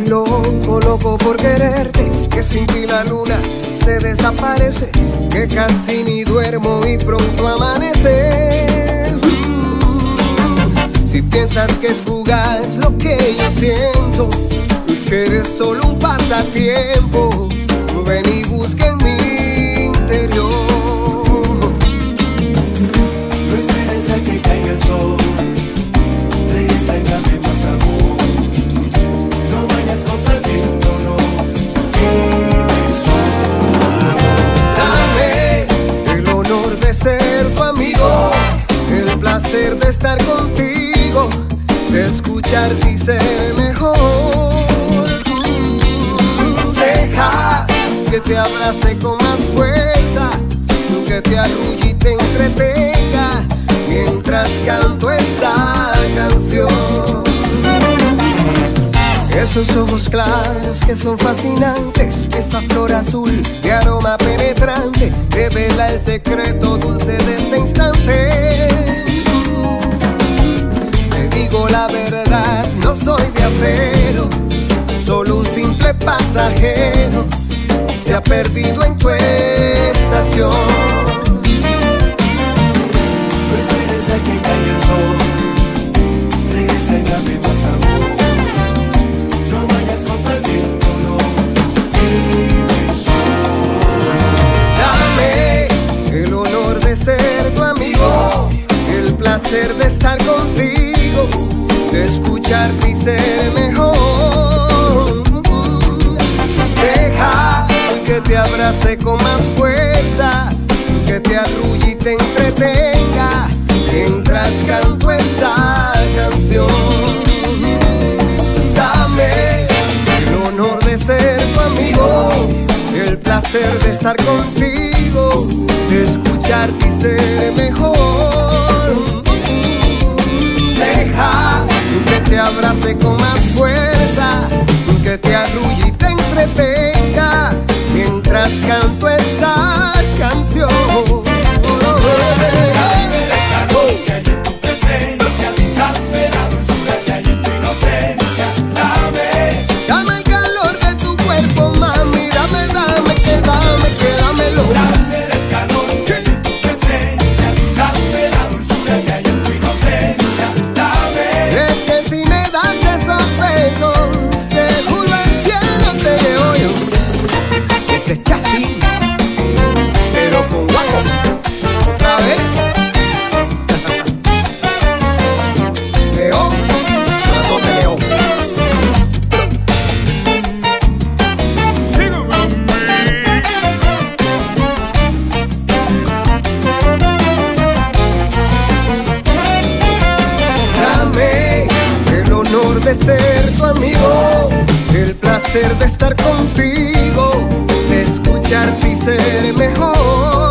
loco, loco por quererte, que sin ti la luna se desaparece, que casi ni duermo y pronto amanece. Mm, Si piensas que es fugaz lo que yo siento, que eres solo un pasatiempo, ven y busca en mi interior. No esperes a que caiga el sol. Estar contigo, escucharte y ser mejor. Deja que te abrace con más fuerza, que te arrulle y te entretenga mientras canto esta canción. Esos ojos claros que son fascinantes, esa flor azul de aroma penetrante, revela el secreto dulce de este instante. Digo la verdad, no soy de acero, solo un simple pasajero, se ha perdido en tu estación. No esperes a que caiga el sol. Regresa y dame más amor. No vayas contra el viento, no. Vive Dame el honor de ser tu amigo, el placer de escucharte y ser mejor. Deja que te abrace con más fuerza, que te arrulle y te entretenga mientras canto esta canción. Dame el honor de ser tu amigo, el placer de estar contigo, de escucharte y ser mejor. Abrace con más fuerza, de estar contigo, de escucharte y ser mejor.